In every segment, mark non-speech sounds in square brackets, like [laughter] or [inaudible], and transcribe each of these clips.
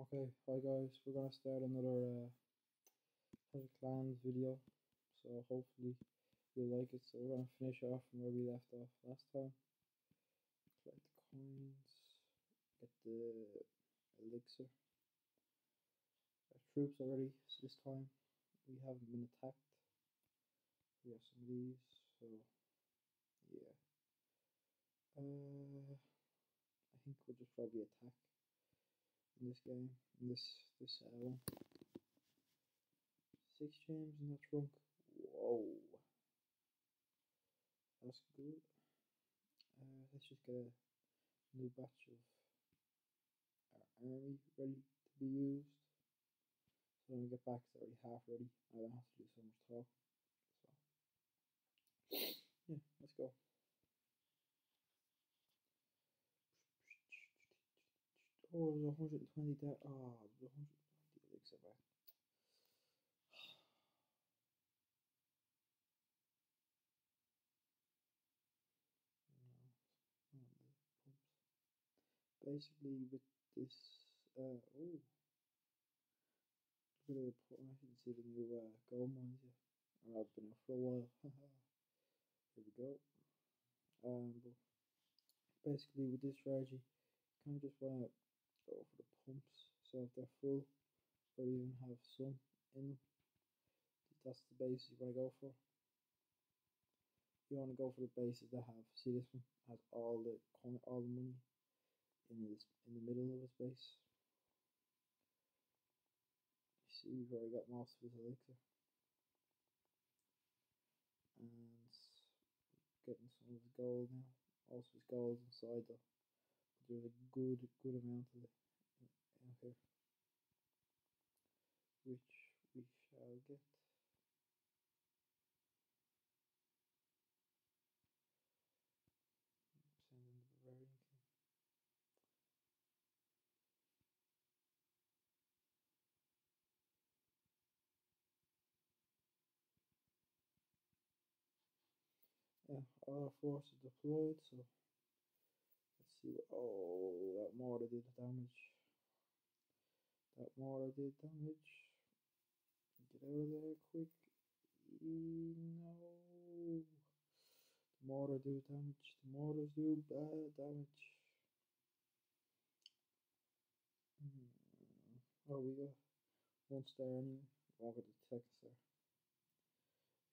Okay, hi guys, we're gonna start another uh, Clans video, so hopefully you'll like it. So we're gonna finish off from where we left off last time. Collect the coins, get the elixir. Our troops are ready this time. We haven't been attacked. We have some of these, so yeah. Uh, I think we'll just probably attack in this game, in this this one. Six gems in that trunk. Whoa, that's good. Uh, let's just get a new batch of our army ready to be used. So when we get back, it's already half ready. I don't have to do so much talk. So yeah, let's go. Oh, there's 120 there. Oh, there's 120 [sighs] elixir back. No, not the pumps. Basically, with this, uh, oh, look at the put. I can see the new uh, gold mines here. And I've been out for a while. [laughs] here we go. Um, basically, with this strategy, kind of just want to go for the pumps. So if they're full, or even have some in them, that's the base you want to go for. You want to go for the bases that have. See this one has all the coin, all the money in this in the middle of his base. You see, we've already got most of his elixir, and getting some of his gold now. Also, his gold inside though, a good good amount of in here, which we shall get. Send in the Barbarian King. Yeah, our forces deployed, so see what oh that mortar did damage. That mortar did damage. Get out of there quick. E- no. The mortar do damage. The mortars do bad damage. Hmm. Oh, we got one star anyway. Won't get the second star.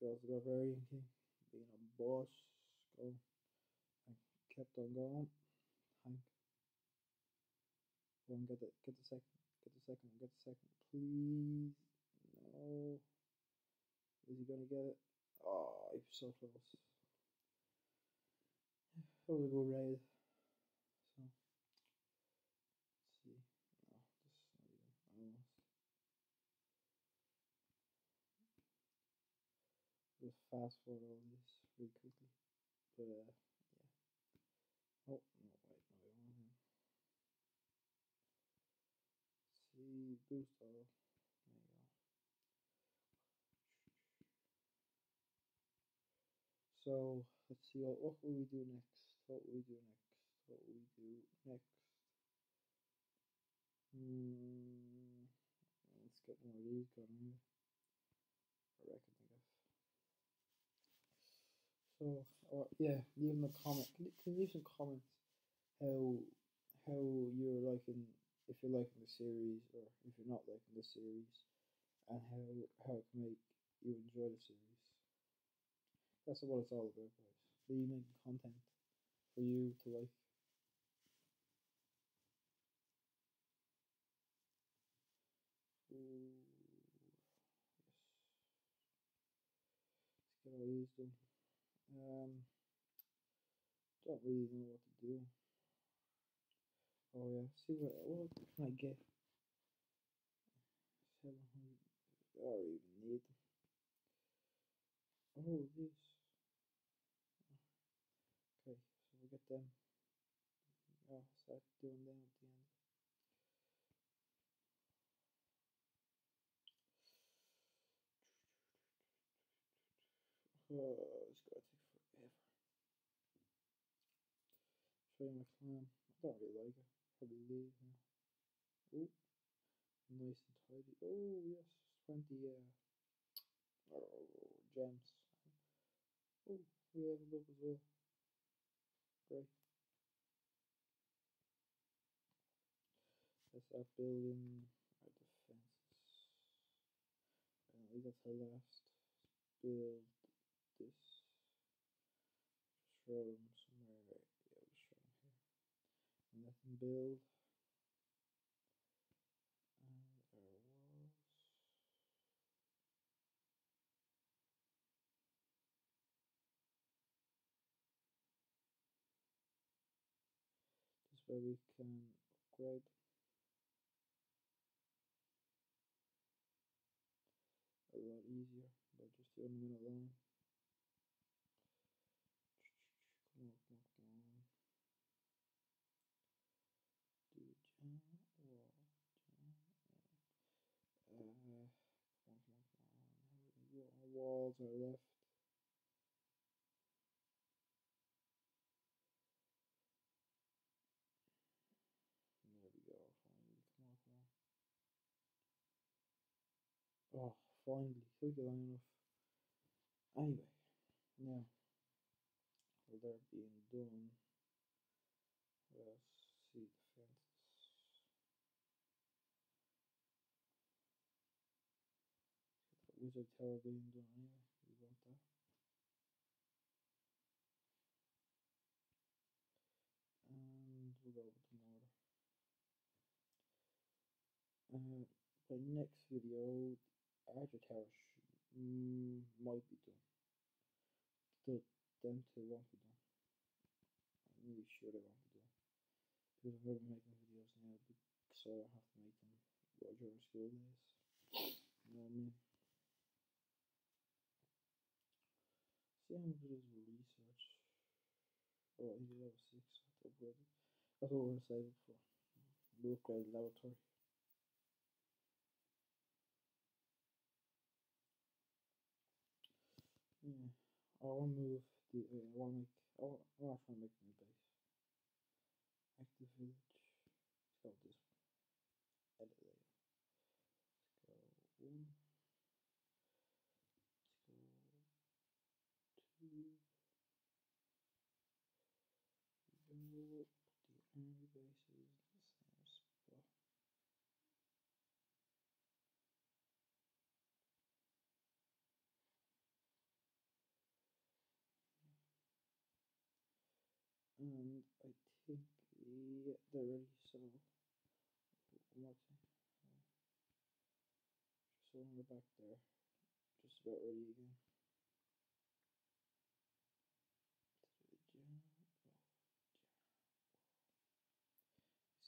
We also got Barbarian King being a boss. Go. And kept on going. Go and get the get the second. Get the second. Get the second. Please. No. Is he gonna get it? Oh, he was so close. That was a good raid. So let's see. No, this is not even almost. Just fast forward all this really quickly. But uh yeah. Oh no wait, no I want him. All. There you go. So let's see what, what will we do next? What will we do next? What will we do next? Hmm. Let's get one of these going. I reckon I guess. So or yeah, leave them a comment. Can can leave some comments how how you're liking if you're liking the series or if you're not liking the series and how how it can make you enjoy the series. That's what it's all about, guys. Me making content for you to like. Let's get all these done. Um, don't really know what to do. Oh yeah, see what what can I get? Seven hundred. I don't even need. Oh, this. Okay, so we'll get them. Oh, start doing them at the end. Oh, it's gonna take forever. Show you my clan. I don't really like it. Now. Ooh, nice and tidy. Oh yes, twenty uh, oh, gems. Oh, we leveled up as well. Great. Let's start building our defenses. We got to last build this. Just throw them somewhere. Yeah, just throw them here. And let them build. Uh, and our walls. This way we can upgrade a lot easier by just doing them in a line. Come on, come on, come on. Do jam wall, jam. Uh, come on, come on, come on. How many walls are left? There we go. Finally, come on, come on. Oh, finally, took it long enough. Anyway, now, while they're being done, let's see the fences. Wizard tower being done The. Uh, by next video, Archer Tower mm, might be done. The, two won't be done. I'm really sure they won't be done. Because I've been making videos now, so I have to make them well, during school days. You know what I mean? See how much it is research. Oh, he's level 6, so I have to upgrade it. That's what we're saving for. We'll laboratory. Yeah, I want to move the. Uh, I want to make. I want, I want to make a new base. Active village. Let's go this one. Edit layer. Let's go one. Let's go two. Go. Put the army bases in the same spot. And Yeah, they're ready. So. So we're back there, just about ready again.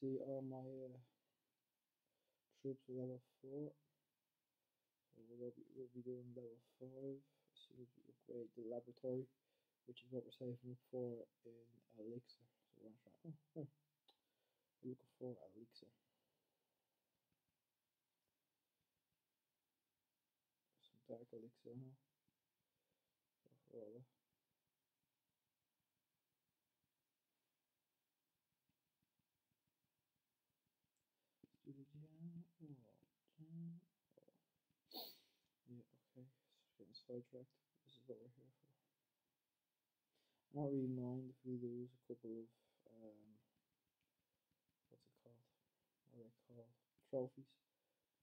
See all my uh, troops are level four. So we'll be, we'll be doing level five as soon as we upgrade the laboratory, which is what we're saving for in Elixir. Oh, oh. We're looking for Elixir. Some dark Elixir jam wall. Yeah, okay. So getting sidetracked. This is what we're here for. I don't really mind if we lose a couple of um what's it called? What are they called? Trophies.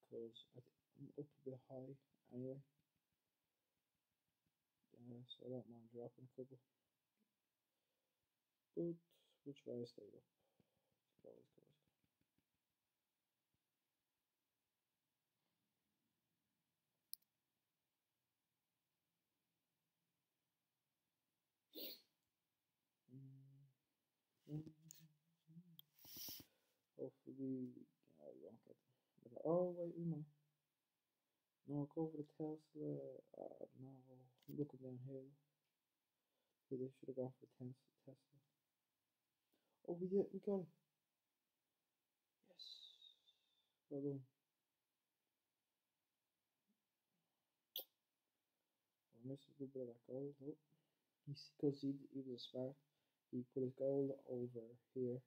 Because I I'm up a bit high anyway. Uh, so I don't mind dropping a couple. But we'll try to stay up. Let's go, let's go, let's go. Mm, mm, mm. Won't get them. Oh, wait, we might. No, go over the Tesla. Uh, no, I'm looking down here. Yeah, they should have gone for Tesla. Oh, we did, we got it. Yes. Well done. I missed a good bit of that gold. Oh, because he, he was smart. He put his gold over here,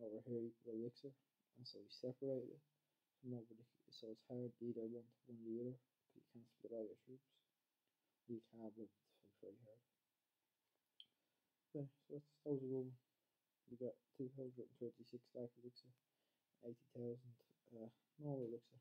over here he put elixir, and so he separated it. So nobody, so it's hard either one to one the other, because you can't split all your troops. You can, but it's very hard. Okay, so that's, that was a good one. We got 236 stack elixir, 80,000 uh, normal elixir.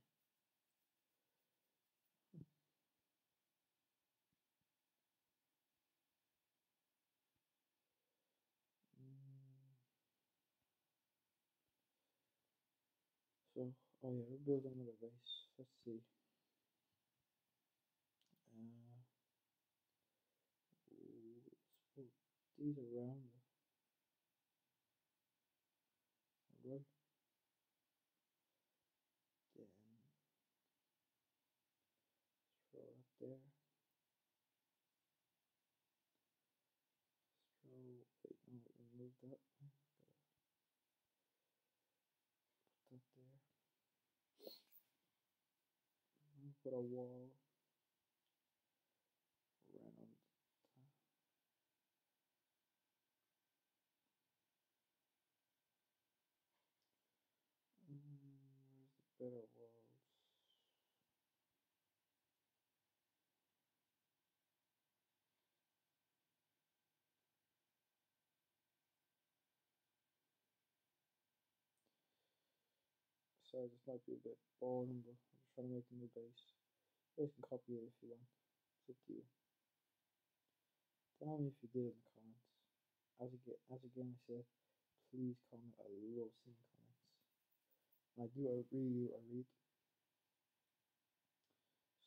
So, oh yeah, we're building another base. Let's see. Uh, let's these around it. Then throw it there. Throw. Wait, no. Put that there put a wall around mm, where's the better walls? Sorry this might be a bit boring but I'm just trying to make a new base you can copy it if you want. It's up to you. Tell me if you did in the comments. As again, as again I said, please comment. I love seeing comments. And I do. I really I read.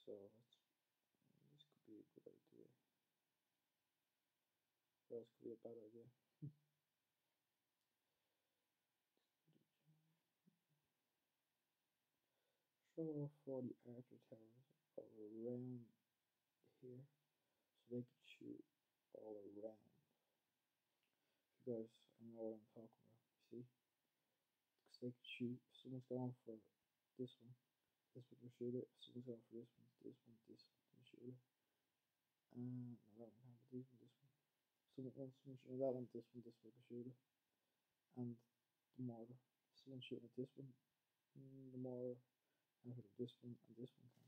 So this could be a good idea. Or else could be a bad idea. [laughs] Show off for the archer towers around here so they could shoot all around. If you guys know what I'm talking about, see? Because they could shoot, someone's going for this one, this one can shoot it, someone's going for this one, this one, this one can shoot it. And no, that one this one, this one. Someone, someone shooting that one, this one, this one can shoot it. And the mortar. Someone shooting at this one, mm, the mortar, and this one, and this one can.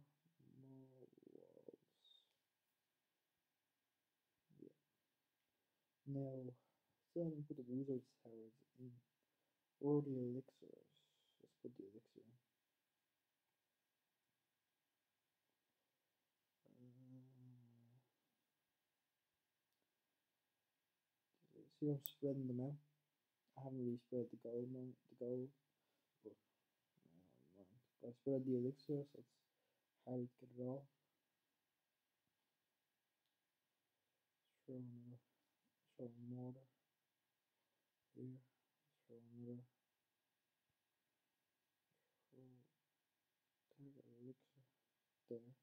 Now, haven't put the wizard's towers in. Or the elixirs. Let's put the elixir. Uh, see I'm spreading them out. I haven't really spread the gold the gold, but but I spread the elixir, so it's hard to get it all. Throw another throw mortar here, throw another, throw, we elixir there,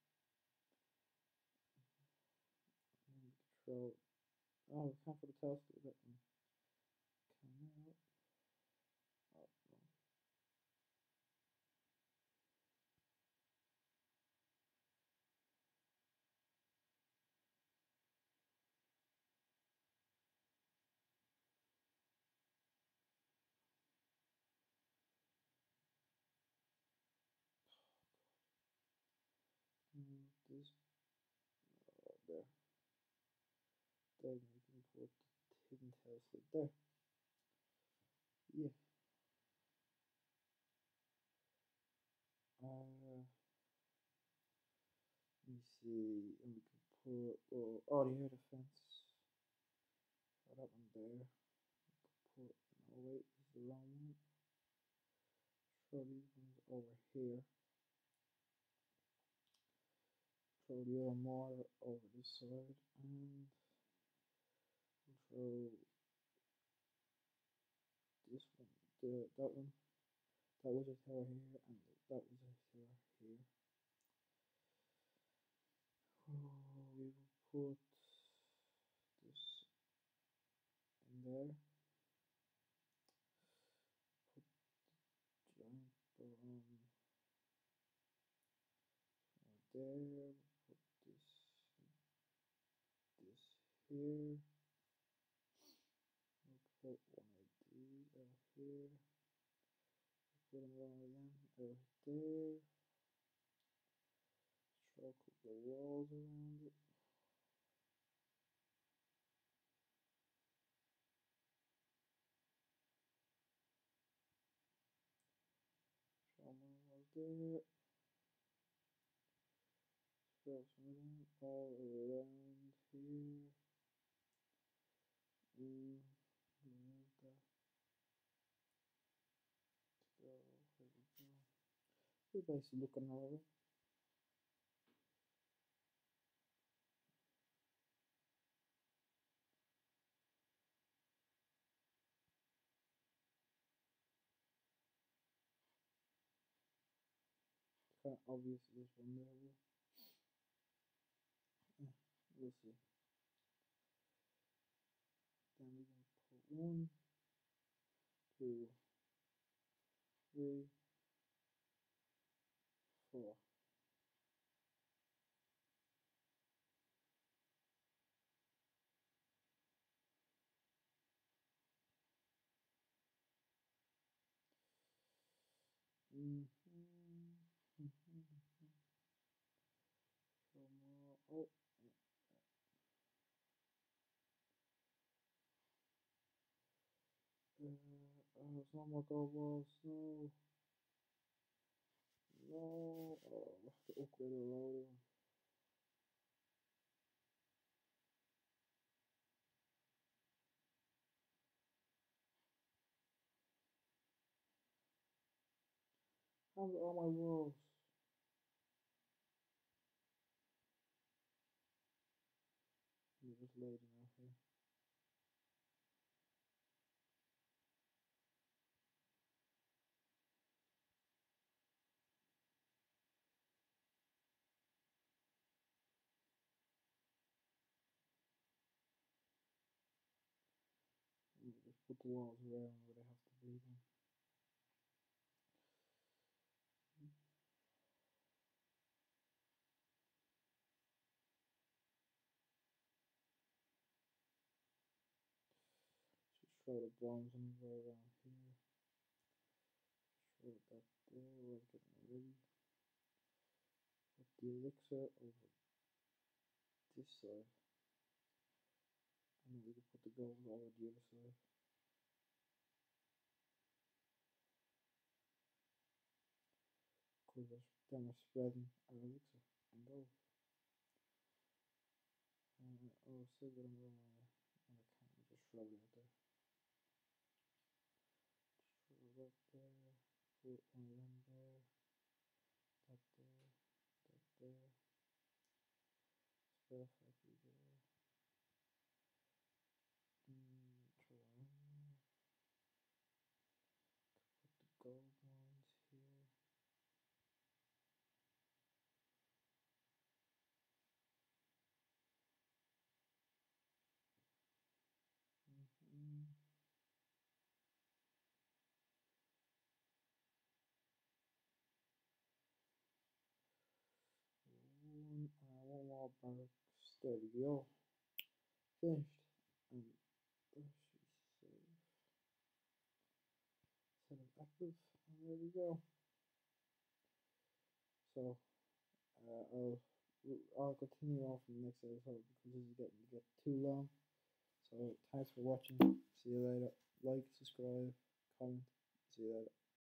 and throw, oh, we can't put a telescope that one, can now, oh, no. This uh, there. Then we can put the hidden tail slit there. Yeah. Uh, let me see, and we can put oh, oh the air defense. Oh, that one there. Can put no wait, this is the wrong one. Throw these ones over here. control more over the sword and control this one, the, that one, that was a tower here, and that was a tower here. Oh, we will put this in there. Put the giant bomb right there. Here. We'll put one of these out here. Put them all again out there. Couple of walls around it. More walls there. Of them all around here. Remove that. Let's go. We're looking all of it. kind of obvious this one there. Eh, we'll see. One, two, three, four. Mm -hmm. Show more. Oh, uh, there's no more gold. No. No. Oh, I have to upgrade a load of. How's all my walls? Just put the walls around where they have to be then. Just throw the bombs anywhere around here. Throw that there while getting ready. Put the elixir over this side. And then we can put the gold over the other side. Then we're spreading our elixir and. Uh, oh, silver and gold. And I can't just throw it there. Just throw it there. Put one them there. That there. That there factory there. Mm, throw one in there. Put the gold ones here. Mm -hmm. One, uh, one. There we go. Finished. And there she save. Set it active. And there we go. So uh, I'll I'll continue on from the next episode because this is getting to get too long. So thanks for watching. See you later. Like, subscribe, comment. See you later.